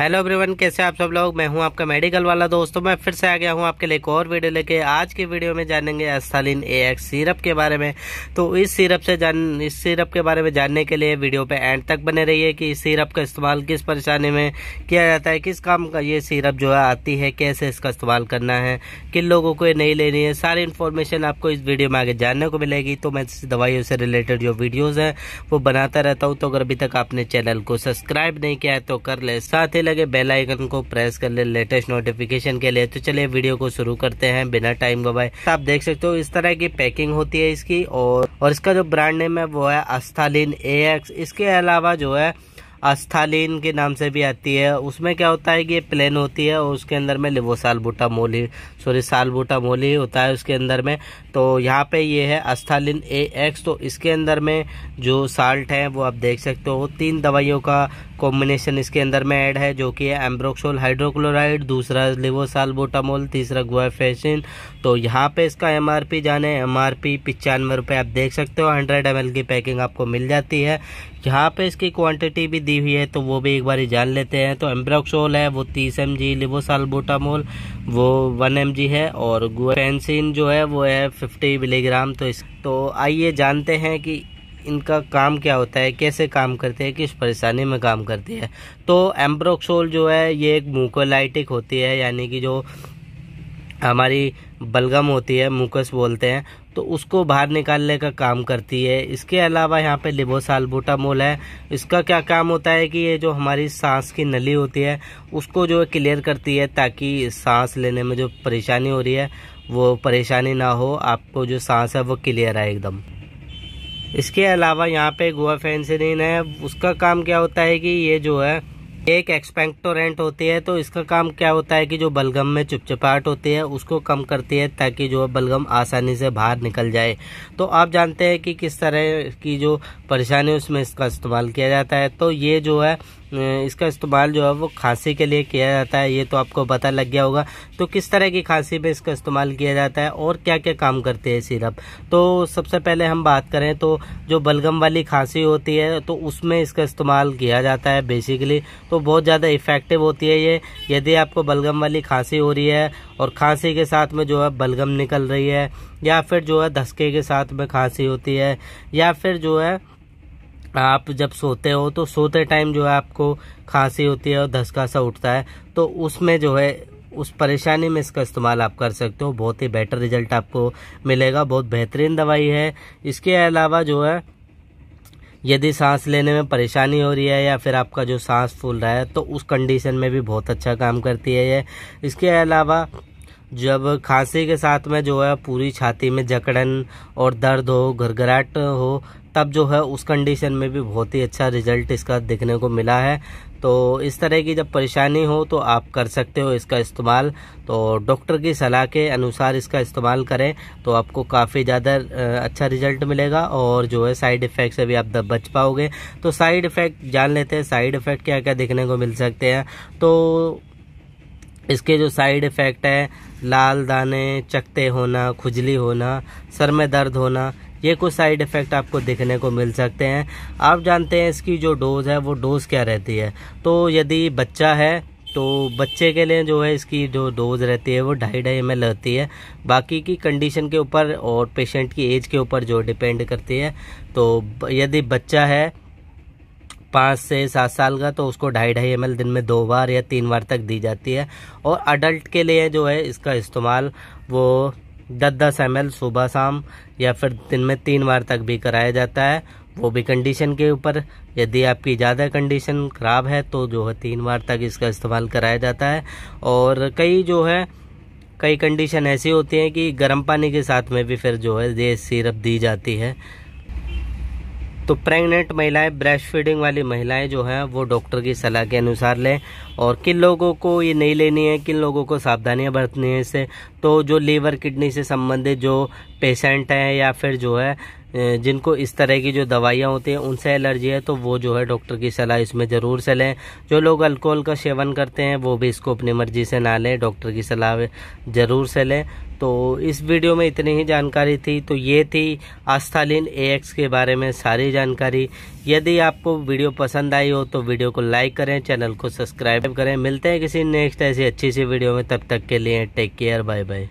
Hello everyone कैसे आप सब लोग? मैं हूँ आपका मेडिकल वाला दोस्तों मैं फिर से आ गया हूँ आपके लिए एक और वीडियो लेके। आज की वीडियो में जानेंगे एस्थालिन ए एक्स सीरप के बारे में। तो इस सिरप से जान, इस सिरप के बारे में जानने के लिए वीडियो पे एंड तक बने रहिए कि इस सिरप का इस्तेमाल किस परेशानी में किया जाता है, किस काम का ये सीरप जो है आती है, कैसे इसका इस्तेमाल करना है, किन लोगों को ये नहीं लेनी है, सारी इन्फॉर्मेशन आपको इस वीडियो में आगे जानने को मिलेगी। तो मैं दवाइयों से रिलेटेड जो वीडियोज़ हैं, वो बनाता रहता हूँ। तो अगर अभी तक आपने चैनल को सब्सक्राइब नहीं किया है तो कर ले। साथ ही लगे बेल आइकन को प्रेस कर ले लेटेस्ट नोटिफिकेशन के लिए। तो चलिए वीडियो को शुरू करते हैं बिना टाइम गवाए। तो आप देख सकते हो इस तरह की पैकिंग होती है इसकी और और इसका जो ब्रांड नेम है वो है अस्थालिन ए एक्स इसके अलावा जो है अस्थालीन के नाम से भी आती है। उसमें क्या होता है कि ये प्लेन होती है और उसके अंदर में लिवोसाल बूटा मोली सॉरी साल बूटा मोली होता है उसके अंदर में। तो यहाँ पे ये है अस्थालीन ए एक्स तो इसके अंदर में जो साल्ट है, वो आप देख सकते हो। तीन दवाइयों का कॉम्बिनेशन इसके अंदर में ऐड है, जो कि है एम्ब्रोक्सोल हाइड्रोक्लोराइड दूसरा लिवोसाल बोटामोल तीसरा गुआफेसिन तो यहाँ पे इसका एमआरपी जाने एमआरपी पिचानवे रुपये आप देख सकते हो। हंड्रेड एम की पैकिंग आपको मिल जाती है। यहाँ पे इसकी क्वांटिटी भी दी हुई है तो वो भी एक बार जान लेते हैं। तो एम्ब्रोक्सोल है, वो तीस एम जी लिवोसाल बोटामोल वो वन एम जी है, और गुआफेंसिन जो है, वो है फिफ्टी मिलीग्राम तो इस तो आइए जानते हैं कि इनका काम क्या होता है, कैसे काम करते हैं, किस परेशानी में काम करती है। तो एम्ब्रोक्सोल जो है, ये एक मुकोलाइटिक होती है, यानी कि जो हमारी बलगम होती है, मुकस बोलते हैं तो उसको बाहर निकालने का काम करती है। इसके अलावा यहाँ पे लिबोसालबुटामोल है। इसका क्या काम होता है कि ये जो हमारी सांस की नली होती है, उसको जो है क्लियर करती है ताकि सांस लेने में जो परेशानी हो रही है, वो परेशानी ना हो। आपको जो सांस है वो क्लियर आए एकदम। इसके अलावा यहाँ पे गुआफेंसिन है। उसका काम क्या होता है कि ये जो है एक एक्सपेक्टोरेंट होती है तो इसका काम क्या होता है कि जो बलगम में चुपचपाहट होती है, उसको कम करती है ताकि जो बलगम आसानी से बाहर निकल जाए। तो आप जानते हैं कि किस तरह की जो परेशानी उसमें इसका इस्तेमाल किया जाता है। तो ये जो है इसका इस्तेमाल जो है वो खांसी के लिए किया जाता है, ये तो आपको पता लग गया होगा। तो किस तरह की खांसी में इसका इस्तेमाल किया जाता है और क्या क्या काम करते हैं सिरप? तो सबसे पहले हम बात करें तो जो बलगम वाली खांसी होती है तो उसमें इसका इस्तेमाल किया जाता है बेसिकली तो बहुत ज़्यादा इफ़ेक्टिव होती है ये। यदि आपको बलगम वाली खांसी हो रही है और खांसी के साथ में जो है बलगम निकल रही है, या फिर जो है धसके के साथ में खांसी होती है, या फिर जो है आप जब सोते हो तो सोते टाइम जो है आपको खांसी होती है और धसका सा उठता है। तो उसमें जो है, उस परेशानी में इसका इस्तेमाल आप कर सकते हो। बहुत ही बेटर रिज़ल्ट आपको मिलेगा। बहुत बेहतरीन दवाई है। इसके अलावा जो है, यदि सांस लेने में परेशानी हो रही है या फिर आपका जो सांस फूल रहा है तो उस कंडीशन में भी बहुत अच्छा काम करती है ये। इसके अलावा, जब खांसी के साथ में जो है पूरी छाती में जकड़न और दर्द हो, घरघराहट हो तब जो है उस कंडीशन में भी बहुत ही अच्छा रिज़ल्ट इसका देखने को मिला है। तो इस तरह की जब परेशानी हो तो आप कर सकते हो इसका इस्तेमाल। तो डॉक्टर की सलाह के अनुसार इसका इस्तेमाल करें तो आपको काफ़ी ज़्यादा अच्छा रिज़ल्ट मिलेगा और जो है साइड इफ़ेक्ट से भी आप बच पाओगे। तो साइड इफ़ेक्ट जान लेते हैं साइड इफ़ेक्ट क्या क्या देखने को मिल सकते हैं। तो इसके जो साइड इफ़ेक्ट है, लाल दाने, चकते होना, खुजली होना, सर में दर्द होना ये कुछ साइड इफ़ेक्ट आपको देखने को मिल सकते हैं। आप जानते हैं इसकी जो डोज़ है, वो डोज़ क्या रहती है? तो यदि बच्चा है तो बच्चे के लिए जो है इसकी जो डोज रहती है, वो ढाई ढाई एम रहती है। बाकी की कंडीशन के ऊपर और पेशेंट की एज के ऊपर जो डिपेंड करती है तो यदि बच्चा है पाँच से सात साल का तो उसको ढाई ढाई एम दिन में दो बार या तीन बार तक दी जाती है। और अडल्ट के लिए जो है इसका इस्तेमाल वो दस दस एम सुबह शाम या फिर दिन में तीन बार तक भी कराया जाता है। वो भी कंडीशन के ऊपर। यदि आपकी ज़्यादा कंडीशन ख़राब है तो जो है तीन बार तक इसका इस्तेमाल कराया जाता है। और कई जो है, कई कंडीशन ऐसी होती हैं कि गर्म पानी के साथ में भी फिर जो है ये सिरप दी जाती है। तो प्रेग्नेंट महिलाएँ ब्रेस्ट फीडिंग वाली महिलाएँ जो हैं, वो डॉक्टर की सलाह के अनुसार लें। और किन लोगों को ये नहीं लेनी है, किन लोगों को सावधानियाँ बरतनी है इससे? तो जो लीवर किडनी से संबंधित जो पेशेंट हैं या फिर जो है जिनको इस तरह की जो दवाइयाँ होती हैं, उनसे एलर्जी है तो वो जो है डॉक्टर की सलाह इसमें ज़रूर से लें। जो लोग अल्कोहल का सेवन करते हैं, वो भी इसको अपनी मर्ज़ी से ना लें, डॉक्टर की सलाह ज़रूर से लें। तो इस वीडियो में इतनी ही जानकारी थी। तो ये थी आस्थालीन ए के बारे में सारी जानकारी। यदि आपको वीडियो पसंद आई हो तो वीडियो को लाइक करें, चैनल को सब्सक्राइब करें। मिलते हैं किसी नेक्स्ट ऐसी अच्छी सी वीडियो में। तब तक के लिए टेक केयर बाय बाय